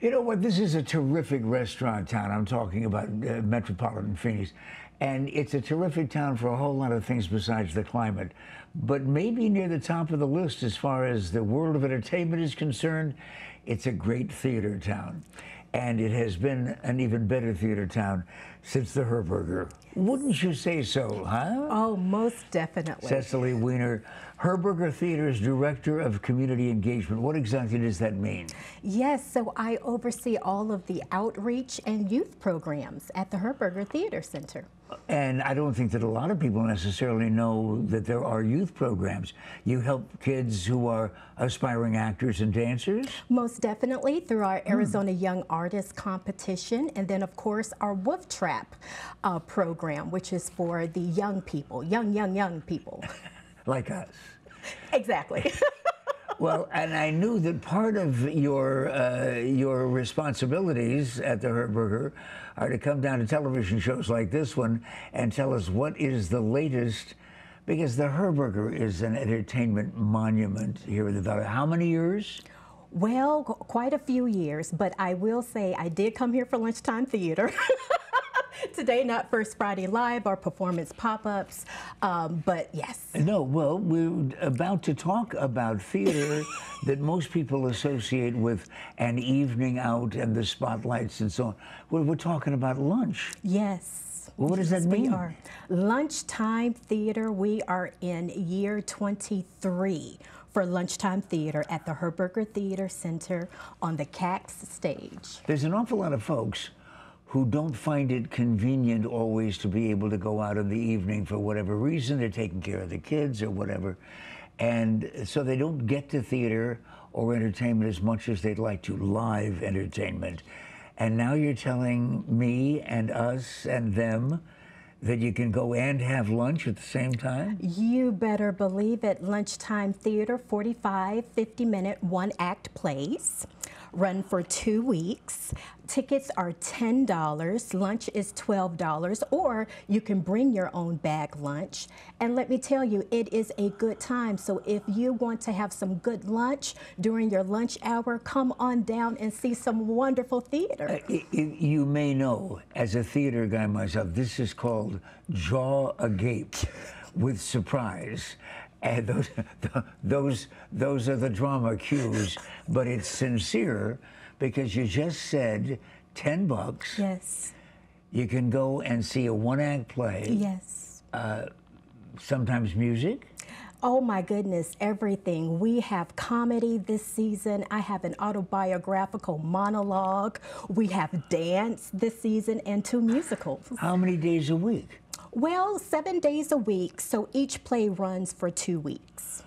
You know what? This is a terrific restaurant town. I'm talking about uh, metropolitan Phoenix. And it's a terrific town for a whole lot of things besides the climate. But maybe near the top of the list as far as the world of entertainment is concerned, it's a great theater town. And it has been an even better theater town since the Herberger. Wouldn't you say so, huh? Oh, most definitely. Cecily Weiner, Herberger Theater's Director of Community Engagement. What exactly does that mean? Yes, so I oversee all of the outreach and youth programs at the Herberger Theater Center. And I don't think that a lot of people necessarily know that there are youth programs. You help kids who are aspiring actors and dancers? Most definitely through our Arizona mm. Young Artist Competition, and then, of course, our Wolf Trap uh, program, which is for the young people, young, young, young people. like us. Exactly. well, and I knew that part of your uh, your responsibilities at the Herberger are to come down to television shows like this one and tell us what is the latest. Because the Herberger is an entertainment monument here in the Valley. How many years? Well, quite a few years, but I will say I did come here for lunchtime theater. Today, not First Friday Live or performance pop ups, um, but yes. No, well, we're about to talk about theater that most people associate with an evening out and the spotlights and so on. We're, we're talking about lunch. Yes. Well, what does yes, that mean? We are lunchtime theater. We are in year 23 for lunchtime theater at the Herberger Theater Center on the Kax stage. There's an awful lot of folks who don't find it convenient always to be able to go out in the evening for whatever reason. They're taking care of the kids or whatever. And so they don't get to theater or entertainment as much as they'd like to, live entertainment. And now you're telling me and us and them that you can go and have lunch at the same time? You better believe it. Lunchtime theater, 45, 50 minute, one act plays run for two weeks. Tickets are $10, lunch is $12, or you can bring your own bag lunch. And let me tell you, it is a good time. So if you want to have some good lunch during your lunch hour, come on down and see some wonderful theater. Uh, you may know, as a theater guy myself, this is called Jaw Agape with surprise and those, those, those are the drama cues, but it's sincere because you just said 10 bucks. Yes. You can go and see a one act play. Yes. Uh, sometimes music. Oh my goodness, everything. We have comedy this season. I have an autobiographical monologue. We have dance this season and two musicals. How many days a week? Well, seven days a week, so each play runs for two weeks.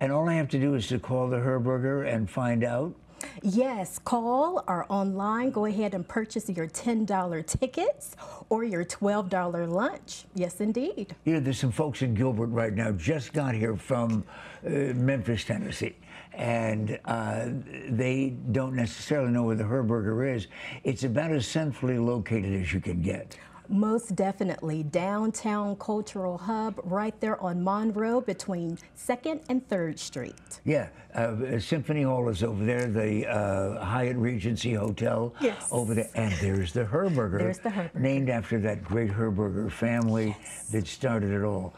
And all I have to do is to call the Herberger and find out? Yes, call or online. Go ahead and purchase your $10 tickets or your $12 lunch. Yes, indeed. You know, there's some folks in Gilbert right now just got here from uh, Memphis, Tennessee, and uh, they don't necessarily know where the Herberger is. It's about as centrally located as you can get. Most definitely. Downtown Cultural Hub right there on Monroe between 2nd and 3rd Street. Yeah, uh, Symphony Hall is over there, the uh, Hyatt Regency Hotel yes. over there, and there's the Herberger. There's the Herberger. Named after that great Herberger family yes. that started it all.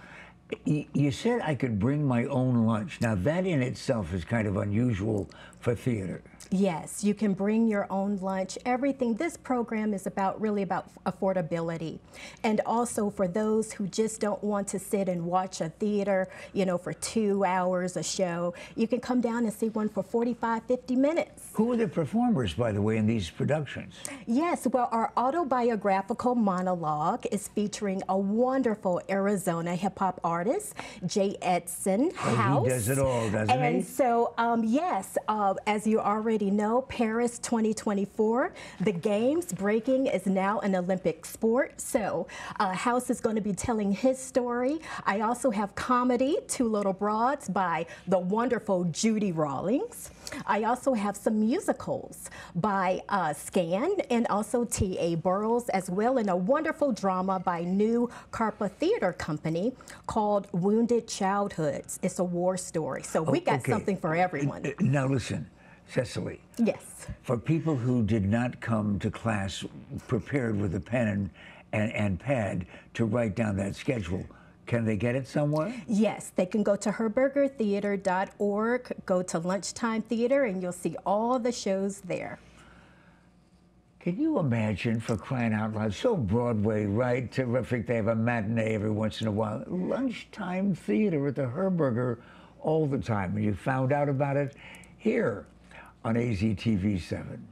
You said I could bring my own lunch. Now, that in itself is kind of unusual for theater. Yes, you can bring your own lunch. Everything. This program is about really about affordability. And also for those who just don't want to sit and watch a theater, you know, for two hours a show, you can come down and see one for 45, 50 minutes. Who are the performers, by the way, in these productions? Yes, well, our autobiographical monologue is featuring a wonderful Arizona hip hop artist artist, Jay Edson House. Oh, he does it all, doesn't and he? And so, um, yes, uh, as you already know, Paris 2024, the games breaking is now an Olympic sport. So, uh, House is going to be telling his story. I also have comedy, Two Little Broads by the wonderful Judy Rawlings. I also have some musicals by uh, Scan and also T.A. Burrows as well, and a wonderful drama by Nueva Carpa Theater Company called Wounded Childhoods. It's a war story. So we oh, got okay. something for everyone. Now listen, Cecily, Yes. for people who did not come to class prepared with a pen and, and, and pad to write down that schedule, can they get it somewhere? Yes, they can go to herbergertheater.org, go to Lunchtime Theater, and you'll see all the shows there. Can you imagine for crying out loud? So Broadway, right? Terrific. They have a matinee every once in a while. Lunchtime theater at the Herberger all the time. And you found out about it here on AZTV 7.